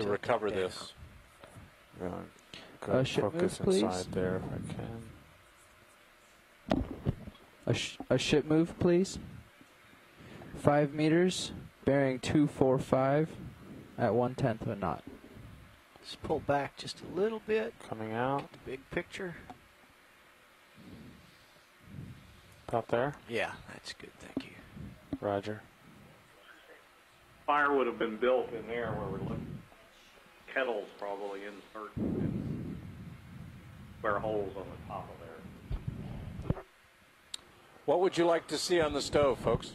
to recover this. Gonna Uh, ship focus move, please. inside there if I can. A, sh- a ship move, please. Five meters, bearing 245 at one tenth of a knot. Just pull back just a little bit. Coming out. The big picture. About there. Yeah, that's good. Thank you. Roger. Fire would have been built in there where we're looking. Kettles probably insert and square holes on the top of there. What would you like to see on the stove, folks?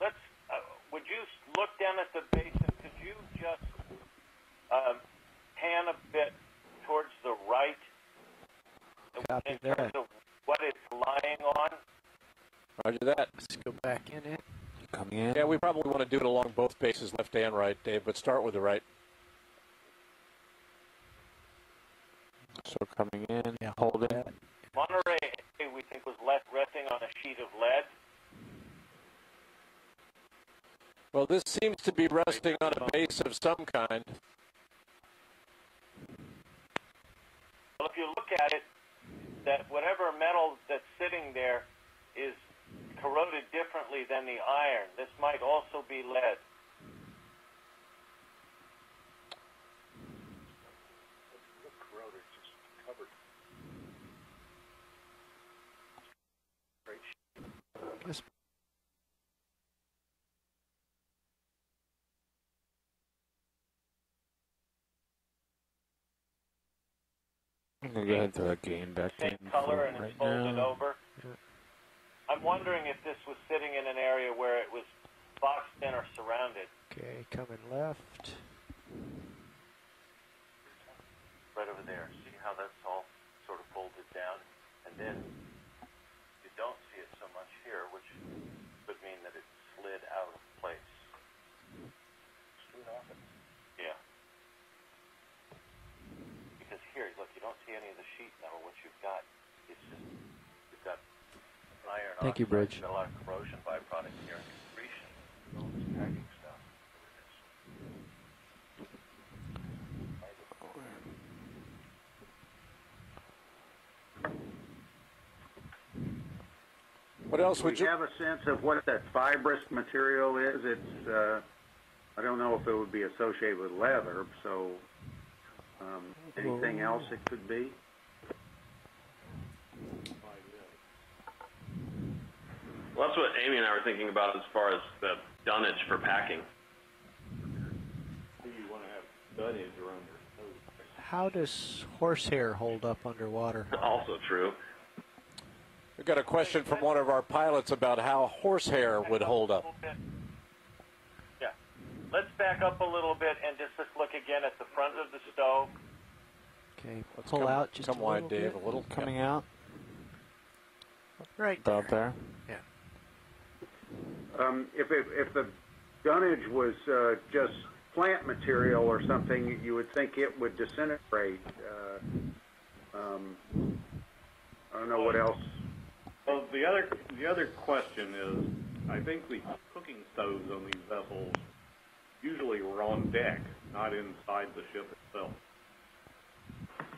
Let's, uh, would you look down at the basin? Could you just um, pan a bit towards the right Copy in terms that. of what it's lying on? Roger that. Let's go back in it. Coming in. Yeah, we probably want to do it along both bases, left and right, Dave, but start with the right. So coming in. Yeah, Holding. that. Monterrey, we think, was left resting on a sheet of lead. Well, this seems to be resting on a base of some kind. Well, if you look at it, that whatever metal that's sitting there is corroded differently than the iron. This might also be lead. I'm gonna go ahead and throw that gain back in color and right folded now. over. Yeah. I'm wondering if this was sitting in an area where it was boxed in or surrounded. Okay, coming left. Right over there. See how that's all sort of folded down? And then you don't see it so much here, which would mean that it slid out of place. Yeah. Because here, look, you don't see any of the sheet metal. What you've got is just, you've got iron Thank you, oxide. Bridge. You've got a lot of corrosion byproduct here and concretion. All this packing stuff. What else Do would we you? have a sense of what that fibrous material is? It's, uh, I don't know if it would be associated with leather, so, um, anything else it could be? Well, that's what Amy and I were thinking about as far as the dunnage for packing. You want to have dunnage around your stove. How does horsehair hold up underwater? Also true. We got a question from one of our pilots about how horsehair would hold up. Yeah. Let's back up a little bit and just let's look again at the front of the stove. Okay, Let's pull come, out just come a wide, little Dave. bit. A little Coming out. Right About there. Um, if it, if the dunnage was, uh, just plant material or something, you would think it would disintegrate, uh, um, I don't know what else. Well, the other, the other question is, I think the cooking stoves on these vessels usually were on deck, not inside the ship itself.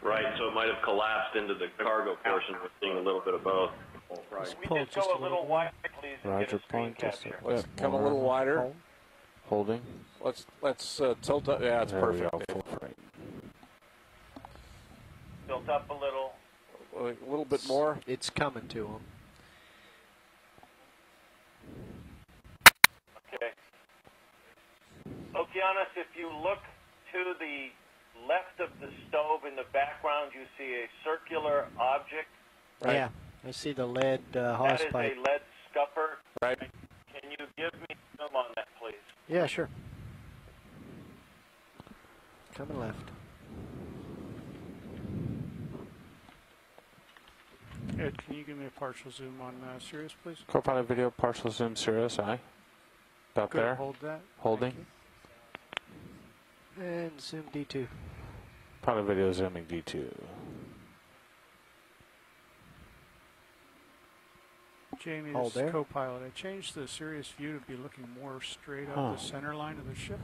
Right, so it might have collapsed into the cargo portion. We're seeing a little bit of both. Right. We Pull just just go a a little little wide, please, Roger get point. Just a Let's come a little wider. Hold. Holding. Let's let's uh, tilt up. Yeah, it's there perfect. go. Dave. Built up a little. A little bit more. It's coming to him. Okay. Okeanos, if you look to the left of the stove in the background, you see a circular object. Right. Yeah, I see the lead uh, That hose is pipe. a lead scupper. Right. Can you give me some on that, please? Yeah, sure. Coming left. Ed, can you give me a partial zoom on uh, Seirios, please? Copilot video partial zoom Seirios I. About Good. there. Hold that. Holding. And zoom D2. Pilot video zooming D2. Jamie, Hold this co-pilot. I changed the Seirios view to be looking more straight up Huh. the center line of the ship.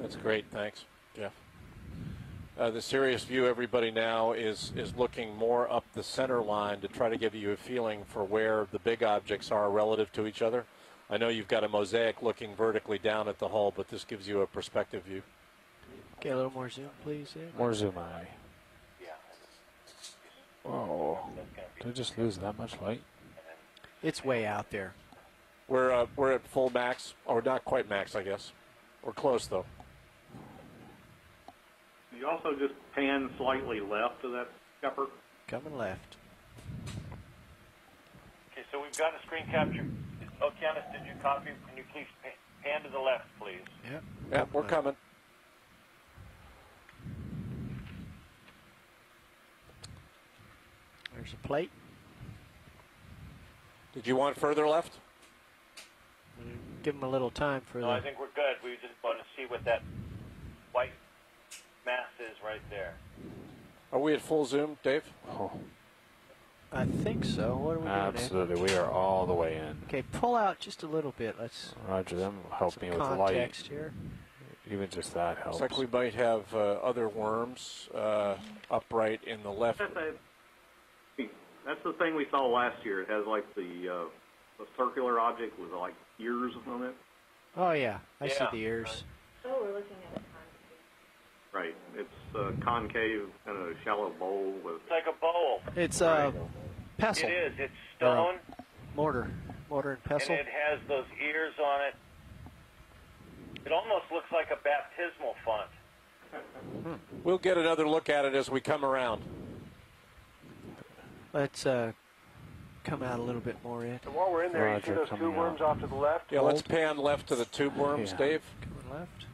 That's great. Thanks, Jeff. Uh, the Seirios view, everybody now is is looking more up the center line to try to give you a feeling for where the big objects are relative to each other. I know you've got a mosaic looking vertically down at the hull, but this gives you a perspective view. Okay, a little more zoom, please. There. More zoom eye. Yeah. Whoa. Did I just lose that much light? It's way out there. We're uh, we're at full max, or not quite max, I guess. We're close though. You also just pan slightly left of that scupper. Coming left. Okay, so we've got a screen capture. Oh, Kenneth, did you copy? Can you please pan, pan to the left, please? Yep. Yeah, we're coming. There's a plate. Did you want further left? Give them a little time for No, the. I think we're good. We just want to see what that white mass is right there. Are we at full zoom, Dave? Oh, I think so. What are we doing? Ed? absolutely. We are all the way in. Okay, pull out just a little bit. Let's Roger, them help me with the context here. light. Even just that helps. Looks like we might have uh, other worms uh, upright in the left. That's, the thing we saw last year. It has like the uh, the circular object with like ears on it. Oh yeah, I see Yeah. the ears. Oh, we're looking at it. Right. It's uh, concave, kind of a shallow bowl with. It's like a bowl. It's uh, pestle It is. It's stone, mortar, mortar and pestle. and it has those ears on it. It almost looks like a baptismal font. We'll get another look at it as we come around. Let's uh, come out a little bit more in. And while we're in there, you see those tube worms out. off to the left? Yeah, let's pan left to the tube worms, Yeah. Dave. Coming left.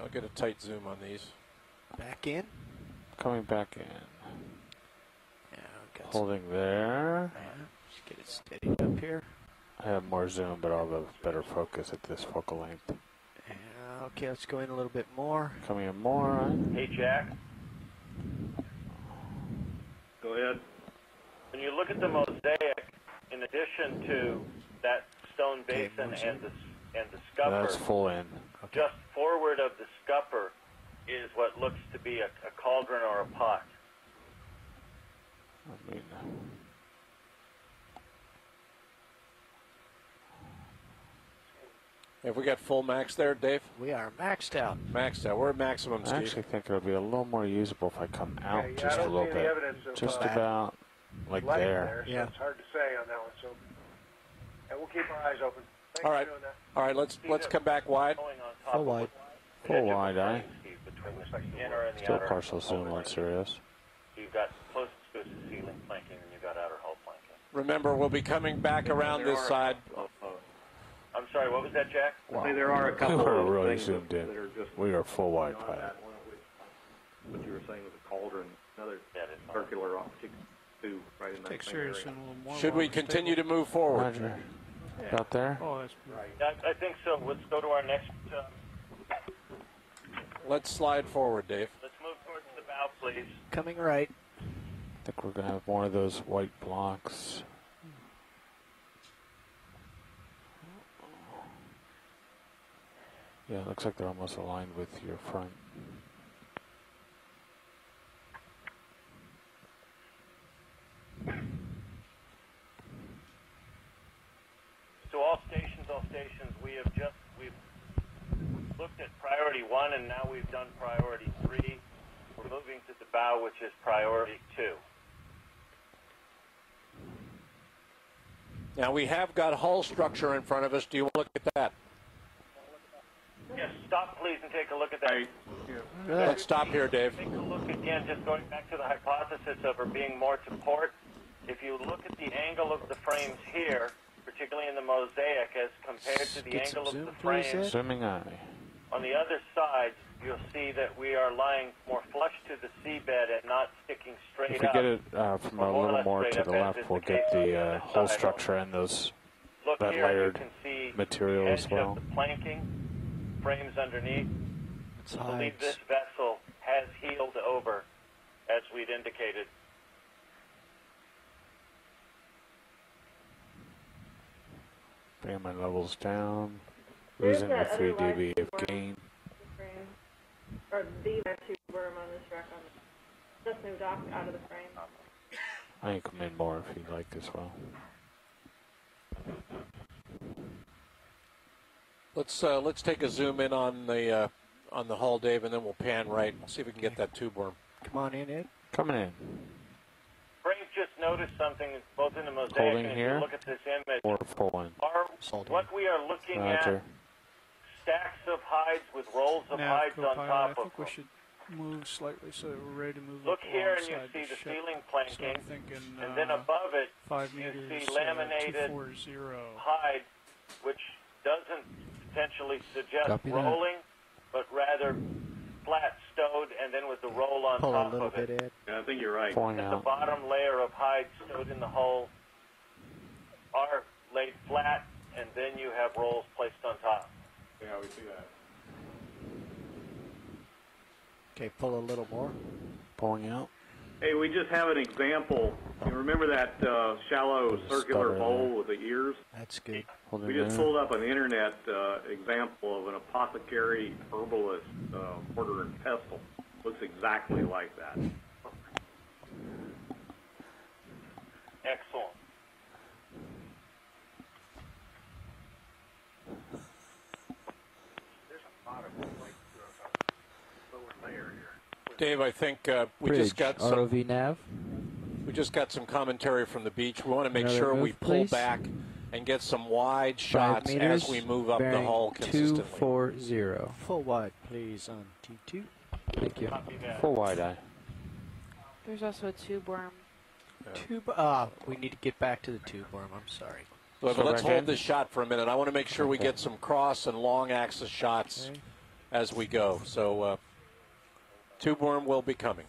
I'll get a tight zoom on these. Back in. Coming back in. Yeah, I've got some, Holding there. yeah, just get it steadied up here. I have more zoom, but I'll have a better focus at this focal length. Yeah, okay, let's go in a little bit more. Coming in more. Right? Hey, Jack, Go ahead. when you look at the mosaic, in addition to that stone basin more zoom. and the and the scupper, That's full in. just forward of the scupper is what looks to be a, a cauldron or a pot. I mean, Have we got full max there, Dave? We are maxed out. Maxed out. We're at maximum, I Steve. actually think it'll be a little more usable if I come out Yeah, yeah, just I a don't little see any bit. of Just uh, about like light there. there, so Yeah. it's hard to say on that one. So, and we'll keep our eyes open. Thanks All right. for doing that. All right, let's let's come back wide. Going on top Full wide. Full edge of the wide eye. frame, Steve, between the inner and the Still partial zoom on planking. Seirios. You've got close to ceiling planking, and you've got outer hull planking. Remember, we'll be coming back around this side. I'm sorry, what was that, Jack? Say there are a couple We're of really things zoomed that, in. that are just We are full wide not pilot. that one, what you were saying with the cauldron, another That is not- circular object too, right in that Take area. and a more. Should we we're continue to move forward? Roger. About there? Oh, that's Yeah, I I think so. Let's go to our next. Uh, Let's slide forward, Dave. let's move towards the bow, please. Coming right. I think we're gonna have more of those white blocks. Yeah, it looks like they're almost aligned with your front. So all stations, all stations, we have just we've looked at priority one, and now we've done priority three. We're moving to the bow, which is priority two. Now we have got hull structure in front of us. Do you want to look at that? Yes, stop, please, and take a look at that. Right. Let's stop here, Dave. Take a look again, just going back to the hypothesis of her being more to port. If you look at the angle of the frames here, particularly in the mosaic, as compared to the Get angle of the please, frames Ed. Zooming eye. on the other side, you'll see that we are lying more flush to the seabed and not sticking straight If we up. get it uh, from a little more to the left, we'll the get the the uh, whole structure and those Look that here, layered you can see material the as well. of the planking, frames underneath. It's I believe hides. this vessel has heeled over, as we'd indicated. Bring my levels down. Losing the 3 dB of gain. frame. Or the other two berm on this rack on the, just moved off out of the frame. I can come in more if you'd like as well. Let's uh, let's take a zoom in on the uh, on the hull, Dave, and then we'll pan right. We'll see if we can get that tube worm. Come on in, Ed. Coming in. Brave just noticed something both in the mosaic Holding and if here. you look at this image. Or full in. Are, what we are looking Roger. at stacks of hides with rolls of Now, hides on Copilot, top I of think we them. should move slightly so that we're ready to move Look here and you see the ship. ceiling planking, I'm thinking and then uh, above it five you meters, see uh, laminated 240. hide, which doesn't potentially suggest Copy that. rolling, but rather flat stowed and then with the roll on Pull a top little of bit, it. Yeah, I think you're right. Pulling And the bottom layer of hide stowed in the hull are laid flat, and then you have rolls placed on top. Yeah, we see that. Okay, pull a little more. Pulling out. Hey, we just have an example. You remember that uh, shallow circular bowl there. with the ears? That's good. Holding We just pulled up an internet uh, example of an apothecary herbalist uh, mortar and pestle. Looks exactly like that. Excellent. Dave, I think uh, we Bridge, just got some ROV nav. we just got some commentary from the beach. We want to make Another sure move, we pull please. back and get some wide Five shots meters. as we move up the bearing hull consistently. 240. Full wide, please, on D2. Thank you. Full wide eye. There's also a tube worm. Tube. Ah, we need to get back to the tube worm. I'm sorry. But So let's hold in? this shot for a minute. I want to make sure we get some cross and long axis shots Okay. as we go. So, uh, tube worm will be coming.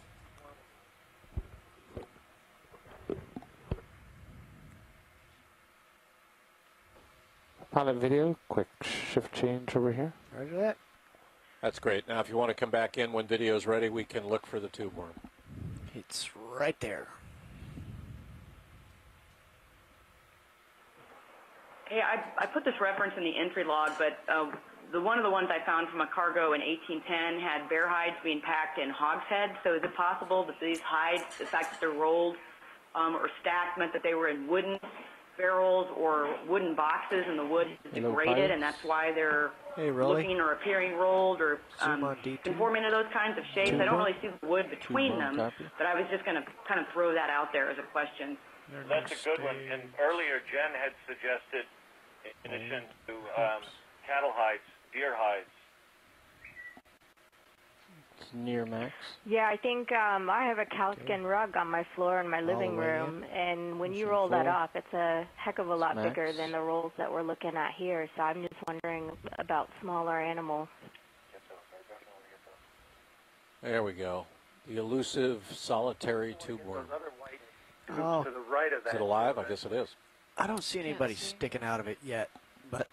Pilot video. Quick shift change over here. Roger that. That's great. Now, if you want to come back in when video is ready, we can look for the tube worm. It's right there. Hey, I, I put this reference in the entry log, but uh, the one of the ones I found from a cargo in 1810 had bear hides being packed in hogsheads. So is it possible that these hides, the fact that they're rolled um, or stacked, meant that they were in wooden barrels or wooden boxes and the wood is Hello, degraded, pilot. and that's why they're Hey, Rolly. looking or appearing rolled or Zoom um, conforming to those kinds of shapes? I don't really see the wood between Two-bar, them, copy. but I was just going to kind of throw that out there as a question. They're That's a good one. And earlier, Jen had suggested, in addition to um, cattle hides, deer hides. It's near max. Yeah, I think um, I have a cowskin rug on my floor in my living the way room, and when you Pushing roll that full. off, it's a heck of a lot Max. bigger than the rolls that we're looking at here. So I'm just wondering about smaller animals. There we go. The elusive solitary tube worm. Oh. to the right of Is that. it alive? I guess it is. I don't see anybody see. sticking out of it yet, but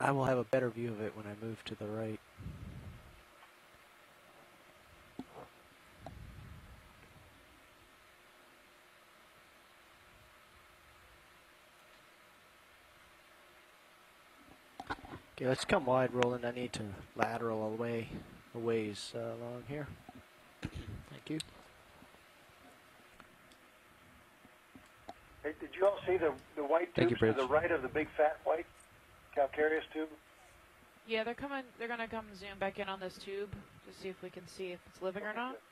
I will have a better view of it when I move to the right. Okay, let's come wide, Roland. I need to lateral away, a ways uh, along here. Thank you. Hey, did you all see the, the white Thank you, to the right of the big fat white calcareous tube? Yeah, they're coming. They're gonna come zoom back in on this tube to see if we can see if it's living or not.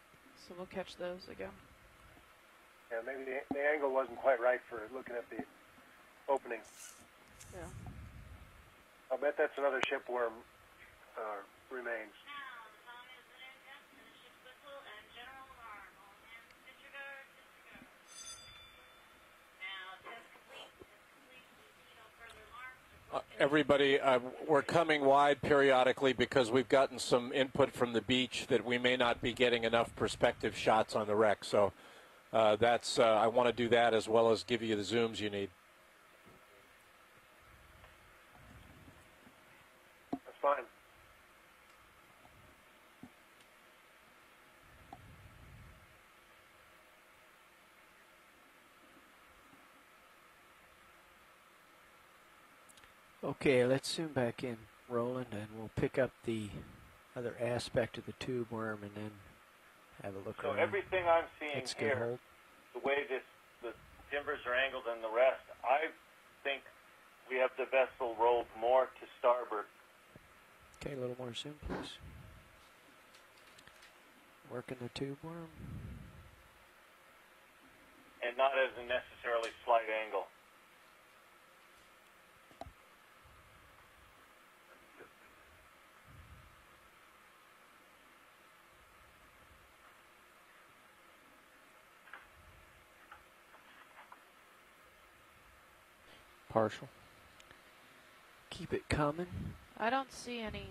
So we'll catch those again. Yeah, maybe the, the angle wasn't quite right for looking at the opening. Yeah. I'll bet that's another shipworm uh, remains. Uh, everybody, uh, we're coming wide periodically because we've gotten some input from the beach that we may not be getting enough perspective shots on the wreck. So uh, that's uh, I want to do that as well as give you the zooms you need. That's fine. Okay, let's zoom back in, Roland, and we'll pick up the other aspect of the tube worm and then have a look So around. everything I'm seeing good here, the way this, the timbers are angled and the rest, I think we have the vessel rolled more to starboard. Okay, a little more zoom, please. Working the tube worm. and not as a necessarily slight angle. Partial. Keep it coming. I don't see any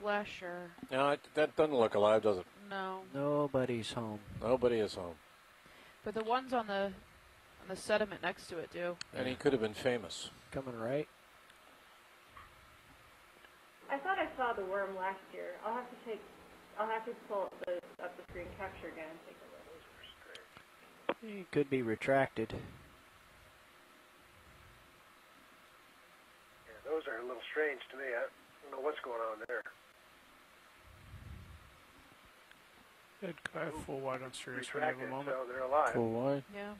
flesh or No, it, that doesn't look alive, does it? no. Nobody's home. Nobody is home. But the ones on the on the sediment next to it do. And he could have been famous. Coming right. I thought I saw the worm last year. I'll have to take, I'll have to pull up the, up the screen capture again and take a look. It could be retracted. Those are a little strange to me. I don't know what's going on there. Ed, could I have full wide on Seirios when you have a Retracted, moment? so they're alive. Full wide. Yeah.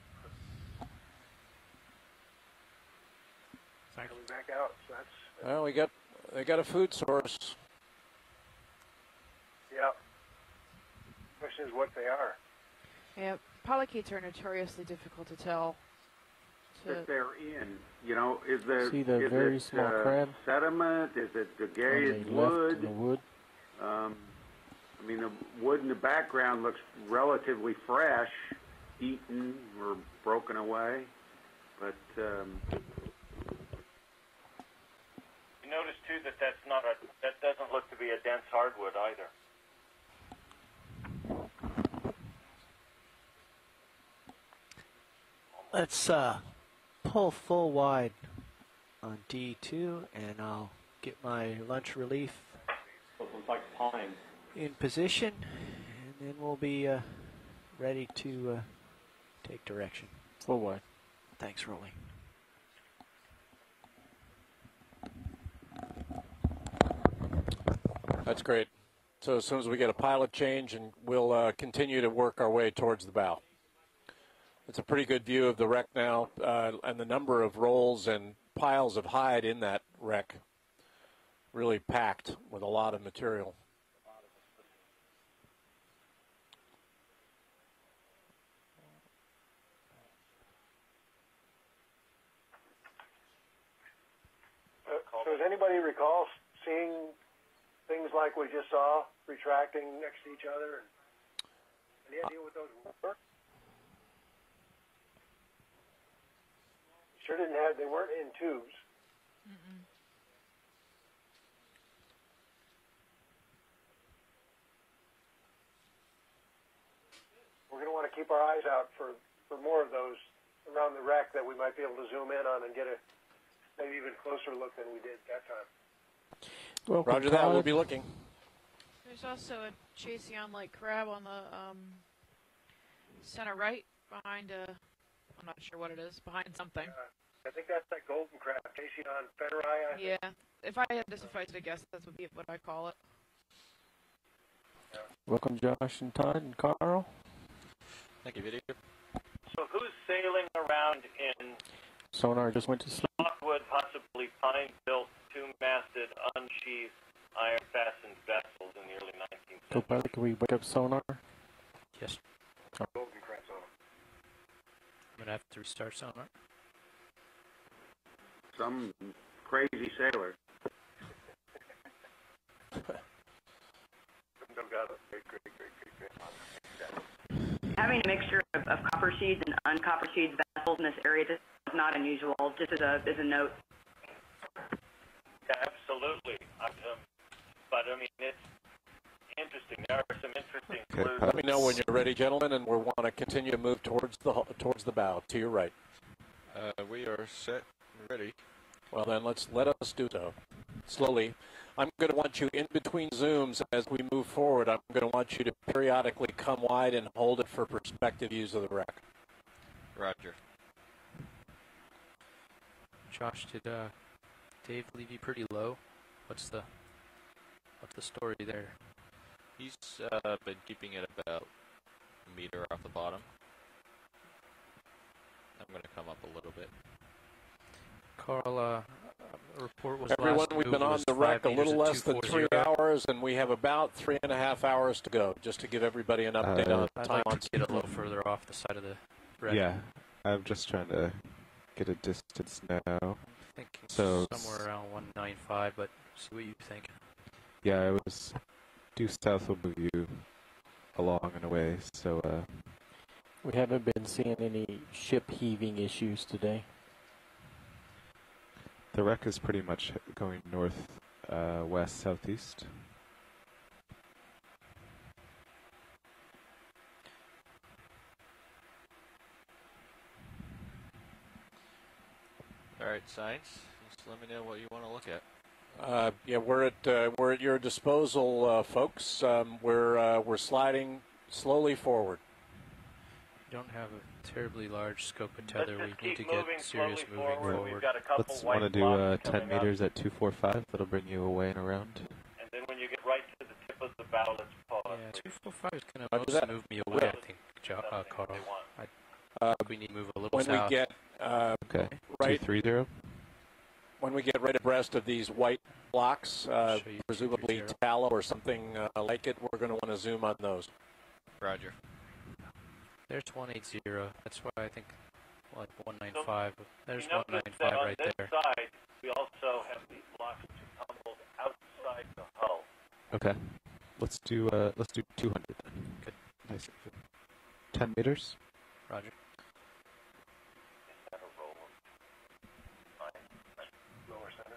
Thank Coming back out, so that's, Well, we got they got a food source. yeah. Question is what they are. Yeah. Polychaetes are notoriously difficult to tell. To, that they're in. You know, is there See the is very it, small uh, crab? sediment? Is it On gregarious the left wood? the wood. Um, I mean, the wood in the background looks relatively fresh, eaten or broken away, but um, You notice too that that's not a, that doesn't look to be a dense hardwood either. Let's uh, pull full wide on D2, and I'll get my lunch relief like pine. in position, and then we'll be uh, ready to uh, take direction. Full wide. Thanks, Rolly. That's great. So as soon as we get a pilot change, and we'll uh, continue to work our way towards the bow. It's a pretty good view of the wreck now, uh, and the number of rolls and piles of hide in that wreck. Really packed with a lot of material. Uh, so does anybody recall seeing things like we just saw retracting next to each other? And Any idea what those were? Sure didn't have. They weren't in tubes. We're going to want to keep our eyes out for, for more of those around the wreck that we might be able to zoom in on and get a maybe even closer look than we did that time. Well, Roger that. We'll be looking. There's also a Chaceon like crab on the um, center right behind a. I'm not sure what it is. Behind something. Uh, I think that's that golden crab, chasing on Federi. I think. Yeah. If I had to if I to guess, that would be what I call it. Welcome, Josh and Todd and Carl. Thank you, video. So who's sailing around in Sonar just went to sleep. softwood, possibly pine-built, two-masted, unsheathed, iron-fastened vessels in the early 19th century? Co-pilot, can we wake up Sonar? Yes. Golden crabs on them. I'm gonna have to restart sonar. some crazy sailor. Having a mixture of, of copper seeds and uncopper seeds vessels in this area is not unusual, just as a, as a note. Yeah, absolutely. I, um, but I mean, it's interesting. There are some interesting clues. Let me know when you're ready, gentlemen, and we want to continue to move towards the towards the bow to your right. Uh, we are set and ready. Well, then let's let us do so slowly. I'm going to want you in between zooms as we move forward. I'm going to want you to periodically come wide and hold it for perspective views of the wreck. Roger. Josh, did uh, Dave leave you pretty low? What's the what's the story there? He's uh, been keeping it about a meter off the bottom. I'm going to come up a little bit. Carl, uh, report was Everyone, last we've been on the wreck a little less than three hours, and we have about three and a half hours to go, just to give everybody an update Uh, on I'd time like on to get a little further off the side of the wreck. Yeah, I'm just trying to get a distance now. thinking So somewhere around 195, but see what you think. yeah, I was due south will move you along and away. So uh, We haven't been seeing any ship heaving issues today. the wreck is pretty much going north, uh, west, southeast. All right, science. Just let me know what you want to look at. Uh, yeah, we're at uh, we're at your disposal, uh, folks. Um, we're uh, we're sliding slowly forward. We don't have a terribly large scope of tether. We need to get serious moving forward. forward. We've got a couple Let's want to do uh, 10 coming up. meters at 245. That'll bring you away and around. And then when you get right to the tip of the bow, let's pause. Yeah, 245 is going to most that. move me away, I think, jo- uh, Carl. I Uh, think we need to move a little when south. we get uh, Okay. right 230. When we get right abreast of these white blocks, uh, presumably tallow or something uh, like it, we're going to want to zoom on those. Roger. There's 180. That's why I think like 195. There's you notice that 195 on right this there. side, we also have these blocks which are tumbled outside the hull. Okay. Let's do uh, let's do 200 then. Good. Nice. 10 meters. Roger. Center roll. Fine. Lower center.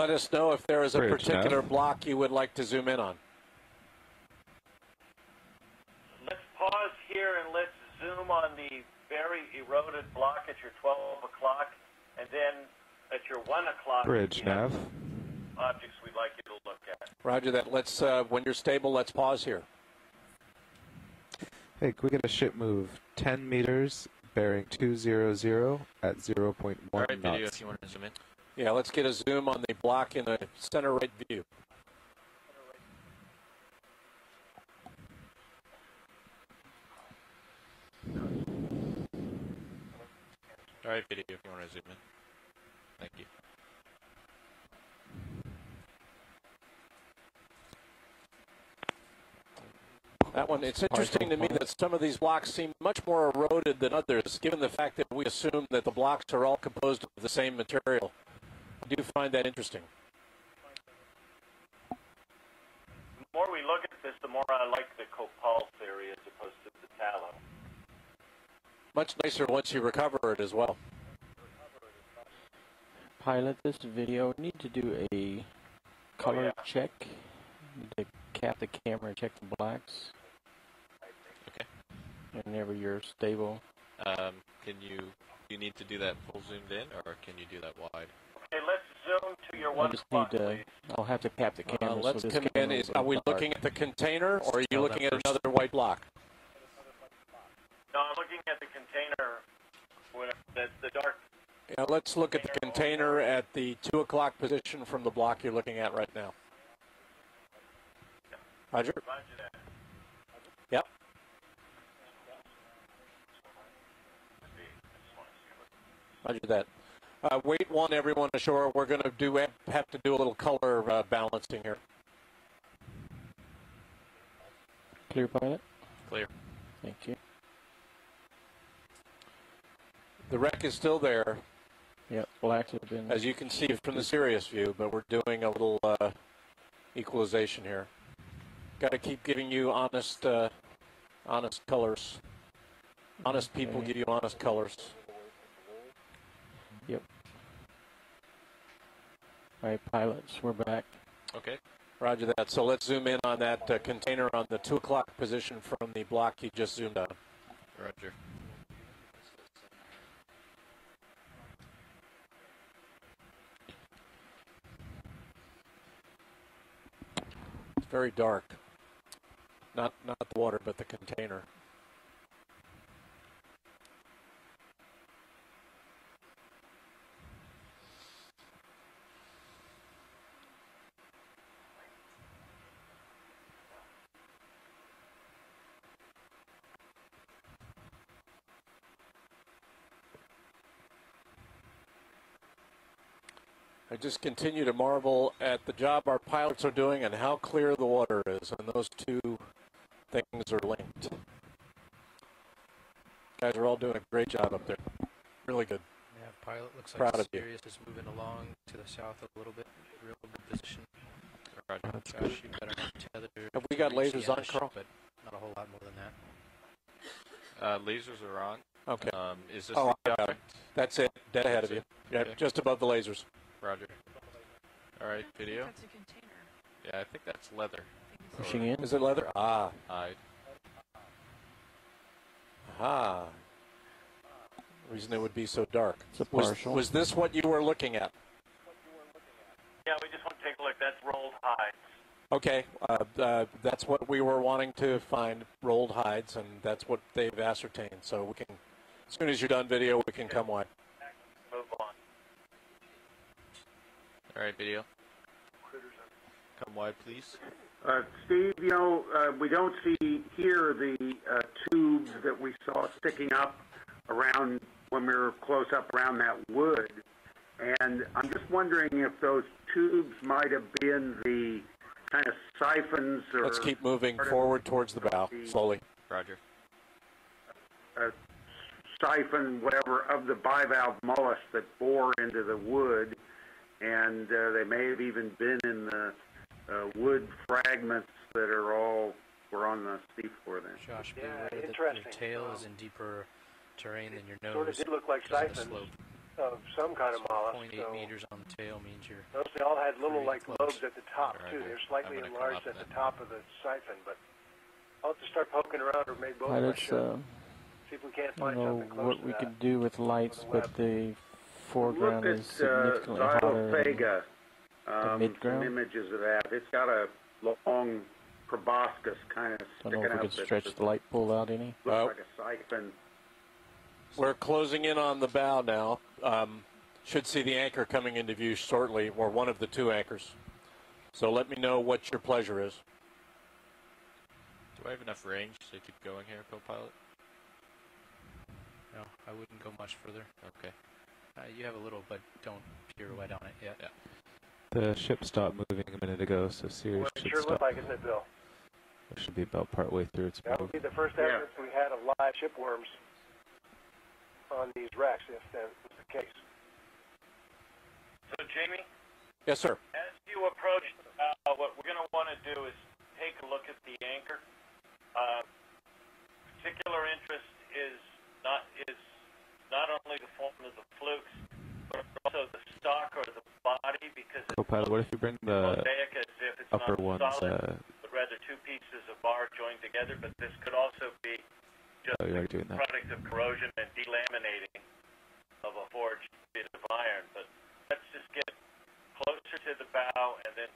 Let us know if there is a Bridge, particular Nav. block you would like to zoom in on. Let's pause here and let's zoom on the very eroded block at your 12 o'clock, and then at your 1 o'clock, Bridge we nav. objects we'd like you to look at. Roger that. Let's uh, when you're stable, let's pause here. Hey, can we get a ship move? 10 meters, bearing 200 at 0.1 All right, video, if you want to zoom in. Yeah, let's get a zoom on the block in the center right view. All right, video, if you want to zoom in. Thank you. That one, it's interesting to me that some of these blocks seem much more eroded than others, given the fact that we assume that the blocks are all composed of the same material. I do find that interesting. The more we look at this, the more I like the copal theory as opposed to the tallow. Much nicer once you recover it as well. Pilot this video. Need to do a color yeah. check. Need to cap the camera and check the blacks. Okay. Whenever you're stable. Um, can you you need to do that full zoomed in, or can you do that wide? Okay, let's zoom to your I one just spot, need to. please. I'll have to cap the Uh, camera. let's so this come in. Is, are we dark. looking at the container, or are you Tell looking at first. another white block? No, I'm looking at the container, with the, the dark. Yeah, let's look at the container at the 2 o'clock position from the block you're looking at right now. Roger? Roger. Yep. Roger that. Uh, wait one, everyone ashore. We're going to do have to do a little color uh, balancing here. Clear pilot. Clear. Thank you. The wreck is still there, Yep. Blacks have been. as you can see from the Seirios view, but we're doing a little uh, equalization here. Got to keep giving you honest, uh, honest colors. Honest people Okay. give you honest colors. Yep. All right, pilots, we're back. Okay. Roger that. So let's zoom in on that uh, container on the 2 o'clock position from the block you just zoomed on. Roger. It's very dark. Not not the water, but the container. I just continue to marvel at the job our pilots are doing and how clear the water is, and those two things are linked. Guys are all doing a great job up there. Really good. Yeah, pilot looks Proud like of. Seirios is moving along to the south a little bit. Real good position. Roger. Josh, you better not tether. Have we got to reach the lasers on, Carl? But not a whole lot more than that. Uh, lasers are on. Okay. Um, is this Oh, the got it. object? That's it. Dead ahead of you. it? Yeah, Okay. just above the lasers. Roger. All right, video. That's a container. Yeah, I think that's leather. Pushing in. Is it leather? Ah. Hide. Aha. Reason it would be so dark. It's a Was, partial. was this what you were looking at? Yeah, we just want to take a look. That's rolled hides. Okay, uh, uh, that's what we were wanting to find, rolled hides, and that's what they've ascertained. So we can, as soon as you're done video, we can come wide. Move on. All right, video. Come wide, please. Uh, Steve, you know, uh, we don't see here the uh, tubes that we saw sticking up around when we were close up around that wood. And I'm just wondering if those tubes might have been the kind of siphons or Let's keep moving forward towards the bow, slowly. Roger. a siphon, whatever, of the bivalve mollusk that bore into the wood, and uh, they may have even been in the uh, wood fragments that are all were on the seafloor then. Josh, be Yeah, aware that your tail is in deeper terrain than your nose. Sort of did look like because of siphons of some kind of So mollusk. 0.8 So meters on the tail means you're notice they all had little like close. lobes at the top Right, too. They're slightly I'm gonna come enlarged at the then. top of the siphon, but I'll have to start poking around or maybe both of us Pilots, should. uh, See if we can't I don't find know something close what we that. can do with lights, the but the foreground Look is at uh, significantly hotter. than- Xylophaga, um, some midground? images of that. It's got a long proboscis kind of Don't know if we out could stretch the light pole out any. looks Uh, like a siphon. We're closing in on the bow now. Um, should see the anchor coming into view shortly, or one of the two anchors. So let me know what your pleasure is. Do I have enough range to keep going here, co-pilot? no, I wouldn't go much further. Okay. Uh, you have a little, but don't pirouette on it yet. Yeah. The ship stopped moving a minute ago, so Seirios What it should sure stop. looked like, isn't it, Bill? It should be about partway through its That would be the first Yeah. evidence we had of live shipworms on these wrecks, if that was the case. So, Jamie, Yes, sir. as you approach the bow, what we're going to want to do is take a look at the anchor. Uh, particular interest is not is not only the form of the flukes, but also the stock or the body, because it's Co-pilot, what if you bring the mosaic as if it's upper not ones? solid, Uh, but rather two pieces of bar joined together. But this could also be just oh, you're already the doing that. product of corrosion and delaminating of a forged bit of iron. But let's just get closer to the bow and then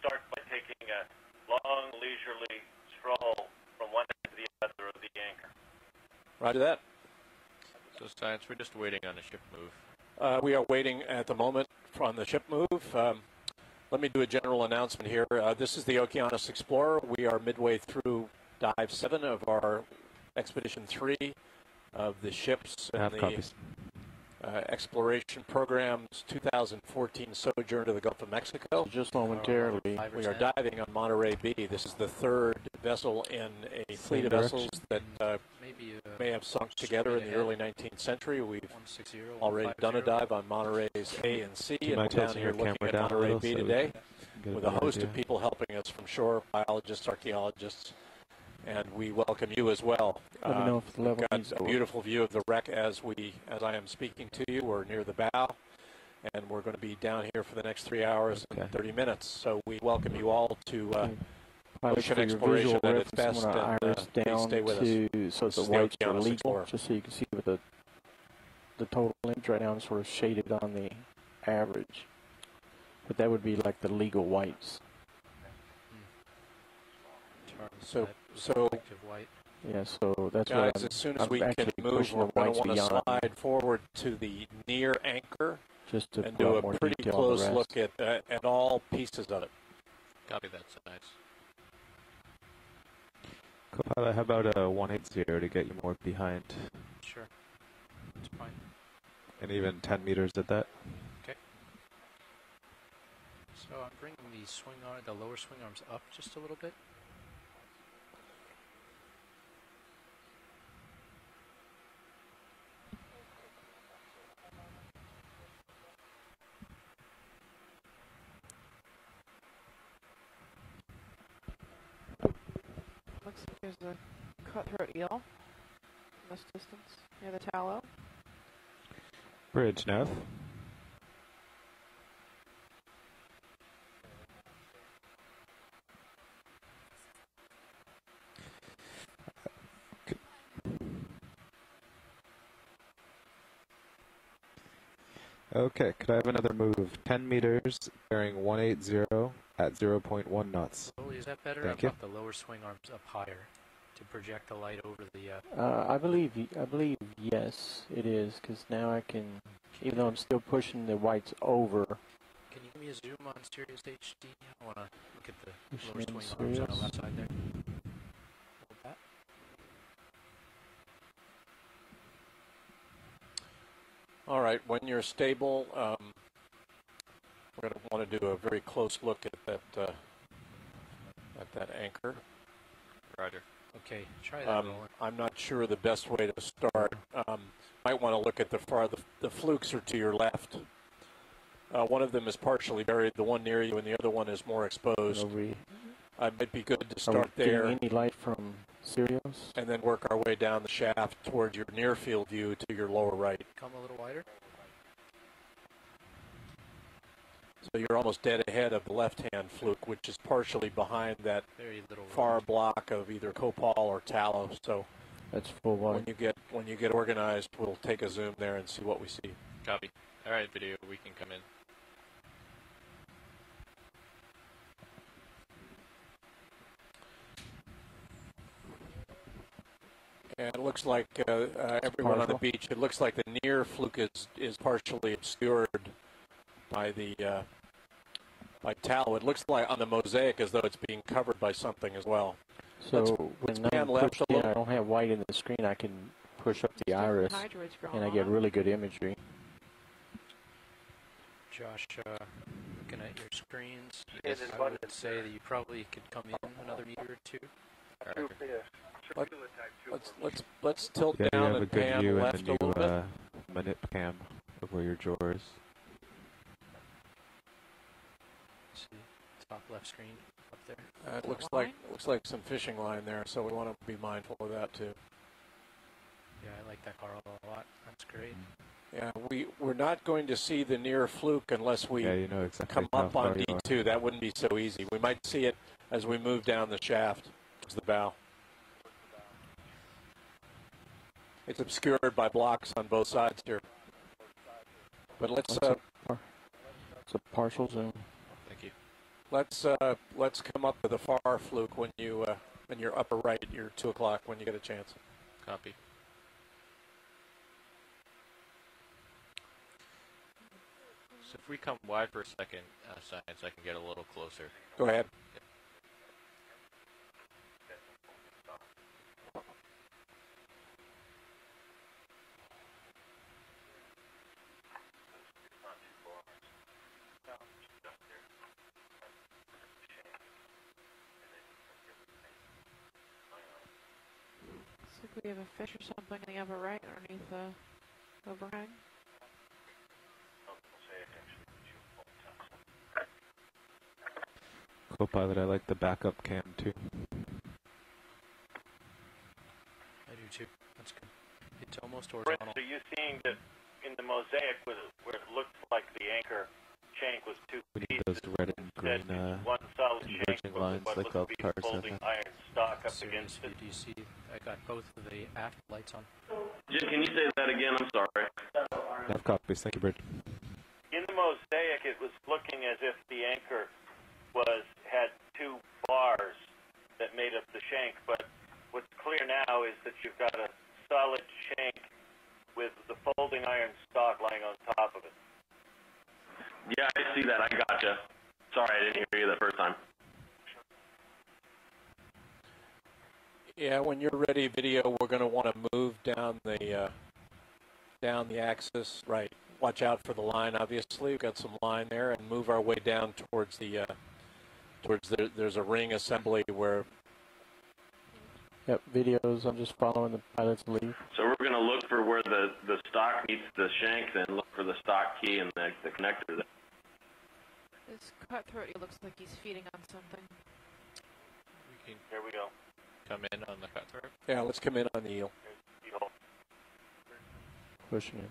start by taking a long, leisurely stroll from one end to the other of the anchor. Roger that. So, science, we're just waiting on a ship move. Uh, we are waiting at the moment on the ship move. Um, let me do a general announcement here. Uh, this is the Okeanos Explorer. We are midway through dive seven of our expedition three of the ships and the copies. uh, exploration program's 2014 sojourn to the Gulf of Mexico. Just momentarily. We are diving on Monterrey B. This is the third vessel in a fleet of direction. vessels that uh, may have sunk together in the early 19th century. We've already done a dive on Monterrey's A and C, Do you and we're mind down tilting here your looking camera at Monterrey B today can get a with a host of people helping us from shore, biologists, archaeologists, and we welcome you as well. Let me Uh, know if the level Got a beautiful view of the wreck as we, as I am speaking to you. We're near the bow, and we're going to be down here for the next three hours Okay. and 30 minutes. So we welcome you all to uh, Pilot, ocean for your exploration visual its reference, best, I'm gonna and, iris uh, down stay with us. to so This the is the whites are legal, Explorer. just so you can see what the the total image right now is sort of shaded on the average. But that would be like the legal whites. So- said it was so- Yeah, so that's Guys, what I'm, as soon as I'm we can actually move, we're going to want to slide forward to the near anchor just to and do a pretty detail on the close look at uh, at all pieces of it. Copy that, science. Co-pilot, Copilot, how about uh, a 180 to get you more behind? Sure. That's fine. And even 10 meters at that? Okay. So I'm bringing the swing arm, the lower swing arms up just a little bit. There's a cutthroat eel this distance near the tallow. Bridge nav. Okay, could I have another move? 10 meters, bearing 180 at 0.1 knots. Oh, is that better? Thank I you. the lower swing arms up higher to project the light over the. Uh, Uh, I believe y- I believe yes, it is because now I can, even though I'm still pushing the whites over. can you give me a zoom on Seirios HD? I want to look at the Pushing lower in swing arms on the left side there. All right, when you're stable, um, we're going to want to do a very close look at that uh, at that anchor. Roger. Okay, try that. Um, Roland. I'm not sure the best way to start. Um, might want to look at the far the, the flukes are to your left. Uh, one of them is partially buried, the one near you, and the other one is more exposed. Over here. Uh, it'd be good to Are we start there any light from Seirios? and then work our way down the shaft towards your near field view to your lower right. Come a little wider. So you're almost dead ahead of the left-hand fluke, which is partially behind that Very little. far block of either copal or tallow. So That's full when you get when you get organized, we'll take a zoom there and see what we see. Copy. All right, video, we can come in. And it looks like uh, uh, everyone on the beach. It looks like the near fluke is is partially obscured by the uh, by tallow. It looks like on the mosaic as though it's being covered by something as well. So let's when I'm left pushed in. I don't have white in the screen. I can push up the iris, and I get really good imagery. Josh, uh, looking at your screens, Yes. I would say that you probably could come in another meter or two. Roger. Let, let's let's let's tilt Yeah, down and pan left the a new little bit. uh, manip cam of where your drawer is. See, top left screen up there. Uh, it looks like looks like some fishing line there, so we want to be mindful of that too. Yeah, I like that Carl a lot. That's great. Yeah, we we're not going to see the near fluke unless we yeah, you know exactly come up on far you are. D2. That wouldn't be so easy. We might see it as we move down the shaft towards the bow. It's obscured by blocks on both sides here. But let's uh, It's a partial zoom. Let's uh, let's come up to the far fluke when you uh, when you're upper right, your two o'clock when you get a chance. Copy. So if we come wide for a second, uh, science, I can get a little closer. Go ahead. Looks we have a fish or something in the upper right underneath the overhang. Copilot, I like the backup cam too. I do too. That's good. It's almost Fritz, horizontal. are you seeing that in the mosaic where, where it looked like the anchor shank was two We need pieces? those red and green uh, one solid converging with lines like looked all to cars have. iron stock up Seirios against it. VDC. I got both of the aft lights on. Jim, can you say that again? I'm sorry. Nav copies. Thank you, Bridge. In the mosaic, it was looking as if the anchor was had two bars that made up the shank, but what's clear now is that you've got a solid shank with the folding iron stock lying on top of it. Yeah, I see that. I gotcha. Sorry, I didn't hear you the first time. Yeah, when you're ready, video, we're going to want to move down the uh, down the axis. Right. watch out for the line. Obviously, we've got some line there, and move our way down towards the uh, towards the. There's a ring assembly where Yep, videos. I'm just following the pilot's lead. So we're going to look for where the, the stock meets the shank, then look for the stock key and the, the connector. there. This cutthroat, he looks like he's feeding on something. We can Here we go. Come in on the cutthroat. yeah. Let's come in on the eel. Eel. Pushing in.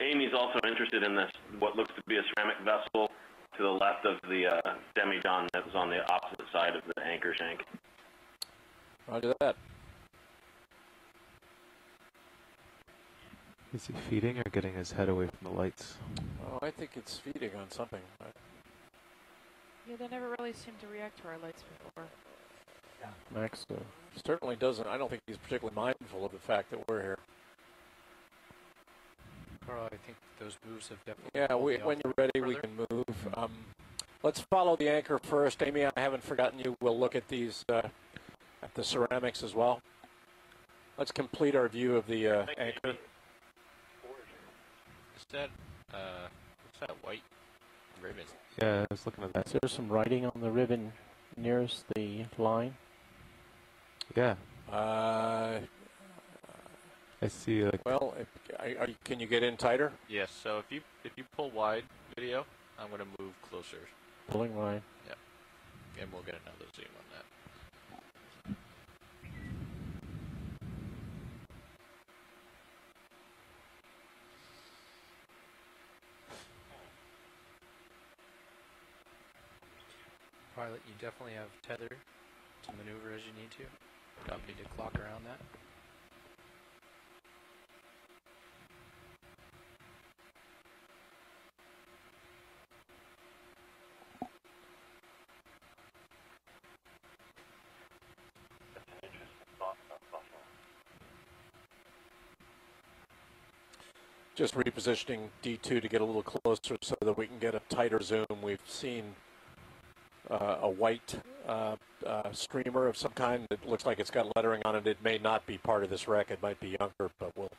Amy's also interested in this, what looks to be a ceramic vessel to the left of the uh, demijohn that was on the opposite side of the anchor shank. Roger that. Is he feeding or getting his head away from the lights? Oh, I think it's feeding on something. Yeah, they never really seem to react to our lights before. Yeah, Max, uh, Certainly doesn't. I don't think he's particularly mindful of the fact that we're here. Carl, I think those moves have definitely. Yeah, we, when you're ready, we can move. Um, let's follow the anchor first. Amy, I haven't forgotten you. We'll look at these, uh, at the ceramics as well. Let's complete our view of the uh, anchor. Is that uh, what's that white ribbon? Yeah, I was looking at that. is there some writing on the ribbon nearest the line? Yeah, Uh, I see. Like, well, if, are, are, you- can you get in tighter? Yes. So if you if you pull wide video, I'm going to move closer. Pulling line. Yep. And we'll get another zoom on that. Pilot, you definitely have tether to maneuver as you need to. Don't need to clock around that. Just repositioning D2 to get a little closer so that we can get a tighter zoom. We've seen uh, a white uh, uh, streamer of some kind that looks like it's got lettering on it. It may not be part of this wreck. It might be younger, but we'll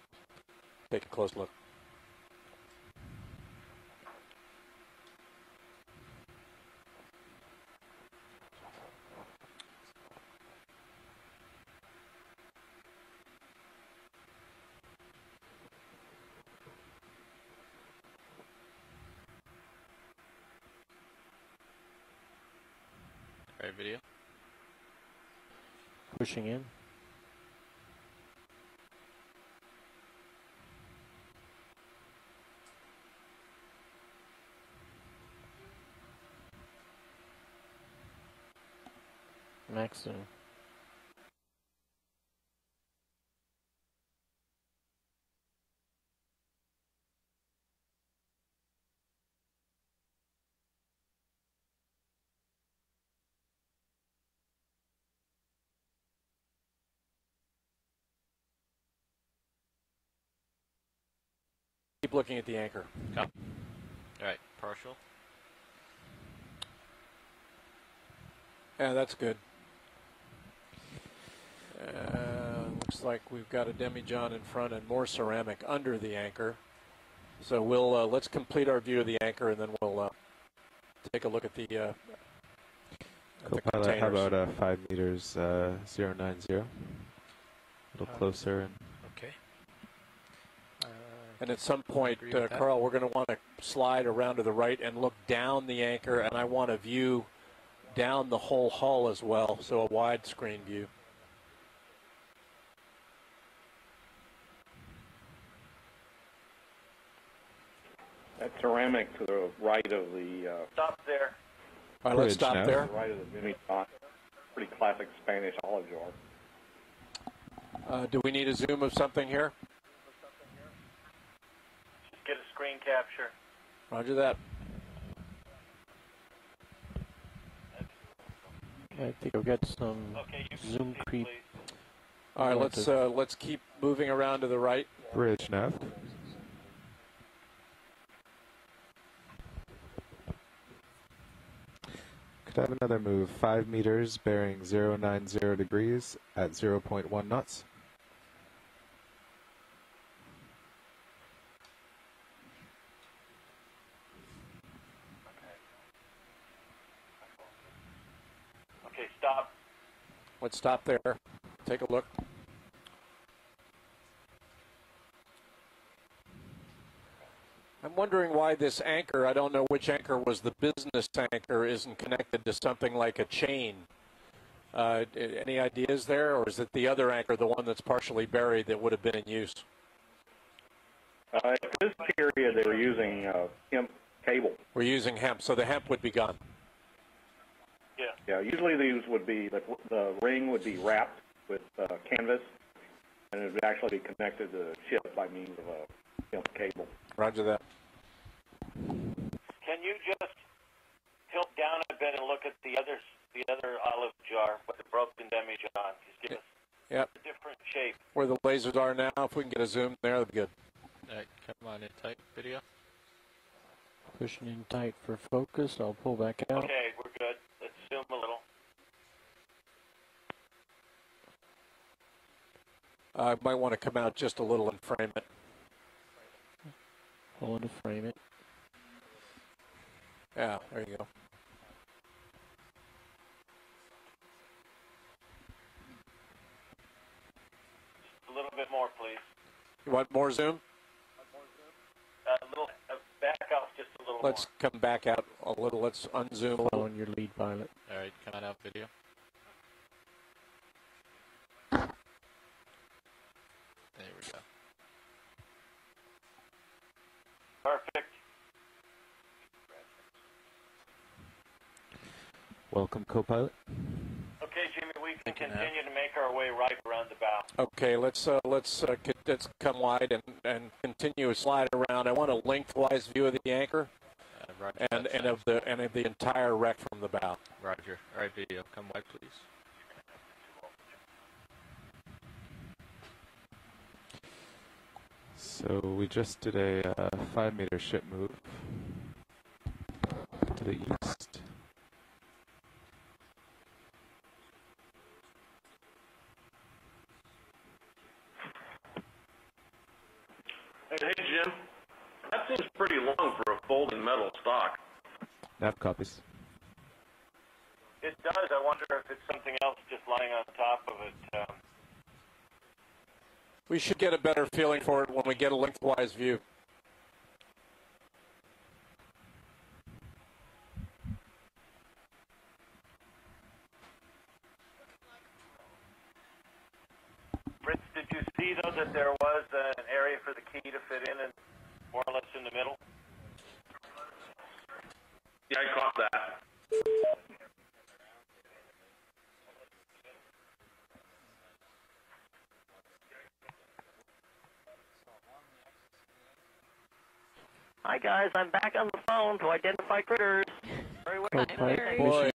take a close look. All right, video. Pushing in. Max Keep looking at the anchor. All right, partial. Yeah, that's good. Uh, looks like we've got a demijohn in front and more ceramic under the anchor. So we'll uh, let's complete our view of the anchor and then we'll uh, take a look at the, uh, at the co-pilot, how about uh, five meters, uh, zero nine zero? A little Uh, closer and Okay. And at some point, uh. Carl, we're going to want to slide around to the right and look down the anchor, and I want to view down the whole hull as well, so a widescreen view. That ceramic to the right of the, uh, Stop there. All right, let's stop now. there. right of the mini pot, pretty classic Spanish olive jar. Uh, do we need a zoom of something here? Just get a screen capture. Roger that. I think I've got some Okay, zoom proceed, creep. please. All right, let's uh, let's keep moving around to the right. bridge nav. Could I have another move? Five meters, bearing zero nine zero degrees at zero point one knots. stop. Let's stop there. Take a look. I'm wondering why this anchor, I don't know which anchor was the business anchor, isn't connected to something like a chain. Uh, any ideas there, or is it the other anchor, the one that's partially buried, that would have been in use? Uh, at this period, they were using uh, hemp cable. We're using hemp, so the hemp would be gone. Yeah. Yeah, usually these would be, the, the ring would be wrapped with uh, canvas, and it would actually be connected to the ship by means of a hemp cable. Roger that. Can you just tilt down a bit and look at the other the other olive jar with the broken damage on? Just give us Yep. a different shape. Where the lasers are now, if we can get a zoom there, that'd be good. Alright, come on in tight video. Pushing in tight for focus. I'll pull back out. Okay, we're good. Let's zoom a little. I might want to come out just a little and frame it. Hold to frame it. Yeah, there you go. A little bit more, please. You want more zoom? A little uh, back off just a little Let's come back out a little. Let's unzoom a little. Following your lead pilot. Alright, come on out video. There we go. Perfect. Welcome, co-pilot. Okay, Jimmy, we can continue to make our way right around the bow. Okay, let's uh, let's uh, let's come wide and, and continue to slide around. I want a lengthwise view of the anchor Uh, roger and, and Sam. of the and of the entire wreck from the bow. Roger. Alright, video. Come wide, please. So we just did a uh, five meter ship move to the east. Hey, hey, Jim. That seems pretty long for a folding metal stock. Nav copies. It does. I wonder if it's something else just lying on top of it. Um, We should get a better feeling for it when we get a lengthwise view. Fritz, did you see though that there was uh, an area for the key to fit in and more or less in the middle? Yeah, I caught that. Hi guys, I'm back on the phone to identify critters. Very well. Boy,